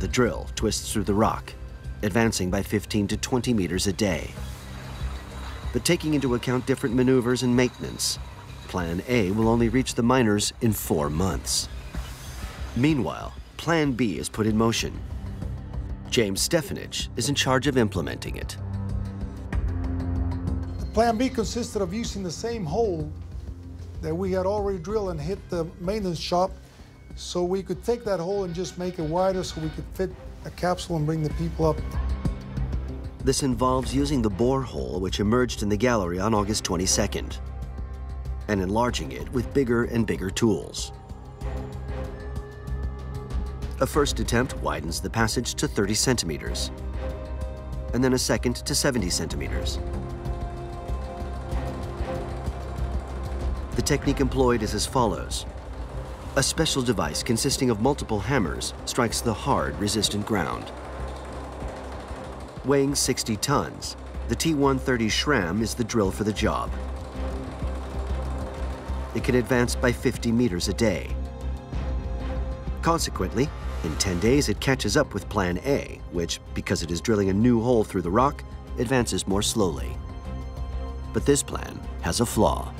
The drill twists through the rock, advancing by 15 to 20 meters a day. But taking into account different maneuvers and maintenance, Plan A will only reach the miners in four months. Meanwhile, Plan B is put in motion. James Stefanich is in charge of implementing it. Plan B consisted of using the same hole that we had already drilled and hit the maintenance shop so we could take that hole and just make it wider so we could fit a capsule and bring the people up. This involves using the borehole which emerged in the gallery on August 22nd and enlarging it with bigger and bigger tools. A first attempt widens the passage to 30 centimeters, and then a second to 70 centimeters. The technique employed is as follows. A special device consisting of multiple hammers strikes the hard, resistant ground. Weighing 60 tons, the T-130 Schramm is the drill for the job. It can advance by 50 meters a day. Consequently, in 10 days it catches up with Plan A, which, because it is drilling a new hole through the rock, advances more slowly. But this plan has a flaw.